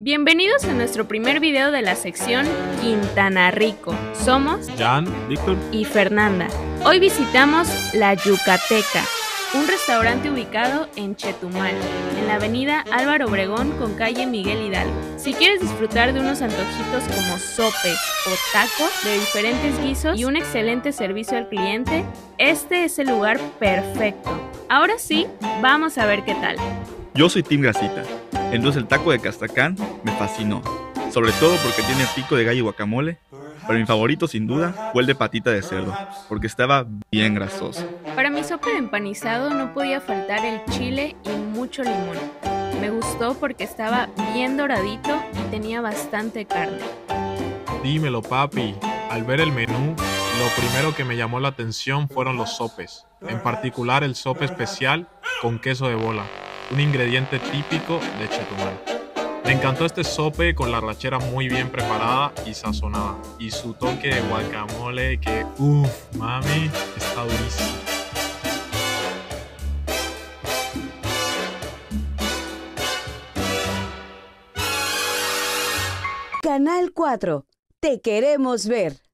Bienvenidos a nuestro primer video de la sección Quintana Rico. Somos Jan, Víctor. y Fernanda. Hoy visitamos La Yucateca, un restaurante ubicado en Chetumal, en la avenida Álvaro Obregón con calle Miguel Hidalgo. Si quieres disfrutar de unos antojitos como sopes o tacos de diferentes guisos y un excelente servicio al cliente, este es el lugar perfecto. Ahora sí, vamos a ver qué tal. Yo soy Team Grasita, entonces el taco de Castacán me fascinó, sobre todo porque tiene pico de gallo y guacamole, pero mi favorito sin duda fue el de patita de cerdo, porque estaba bien grasoso. Para mi sopa de empanizado no podía faltar el chile y mucho limón. Me gustó porque estaba bien doradito y tenía bastante carne. Dímelo, papi. Al ver el menú, lo primero que me llamó la atención fueron los sopes, en particular el sope especial con queso de bola, un ingrediente típico de Chetumal. Me encantó este sope con la rachera muy bien preparada y sazonada, y su toque de guacamole que, uff, mami, está durísimo. Canal 4. Te queremos ver.